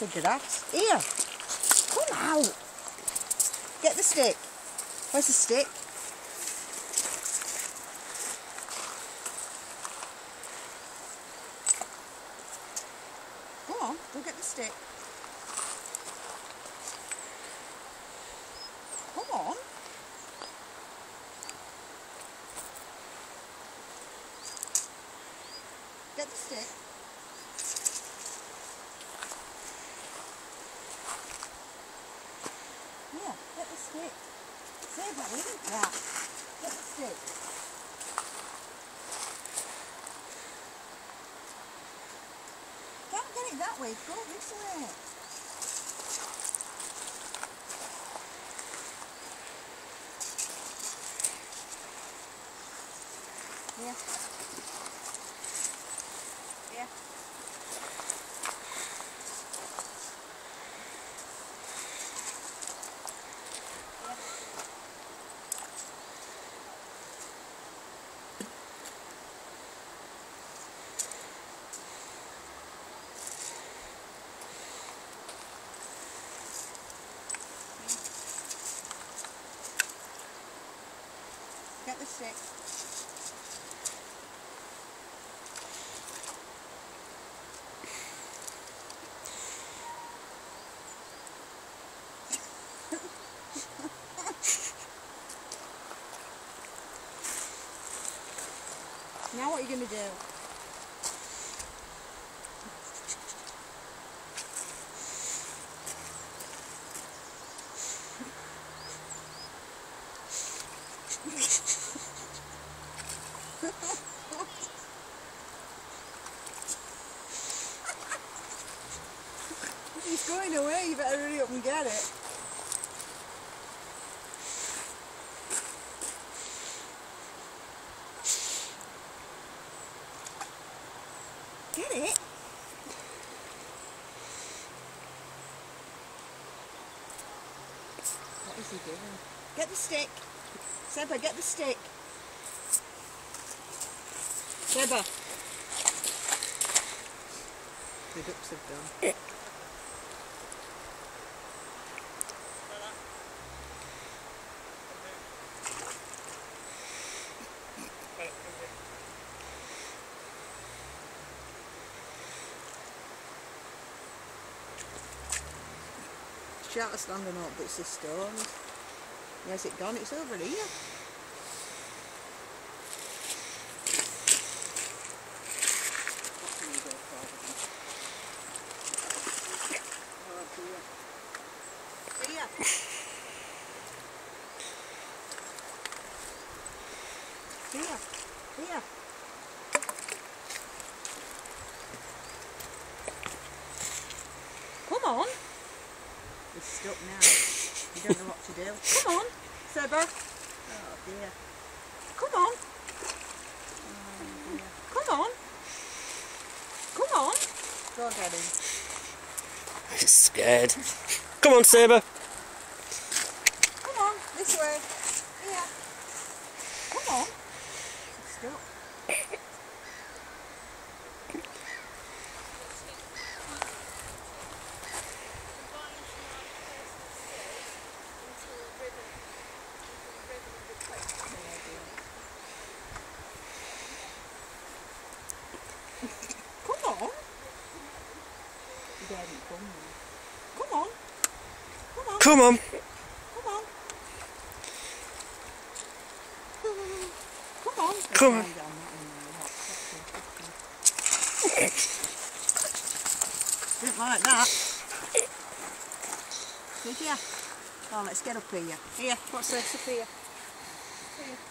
The grass. Here. Come out. Get the stick. Where's the stick? Go on, go get the stick. Come on. Get the stick. Yeah, stick. Say that, isn't that? Get the stick. Can't get it that way, go this way. Yeah. Yeah. Get. Now what are you going to do? He's going away, you better hurry up and get it. Get it? What is he doing? Get the stick. Sabre, get the stick. Sabre. The ducks have done. Shout standing up, but it's the stones. Where's it gone? It's over here. What can you go for then? Oh dear. Here. Here. Here. Come on. He's stuck now. You don't know what to do. Come on, Sabre. Oh dear. Come on. Oh dear. Come on. Come on. Go get him. He's scared. Come on, Sabre. Come on, this way. Here. Come on. Stuck. Come on. Come on. Come on. Come on. Come on. On. Didn't like that. Did ya? Oh, let's get up here. Here, what's this up here? Here.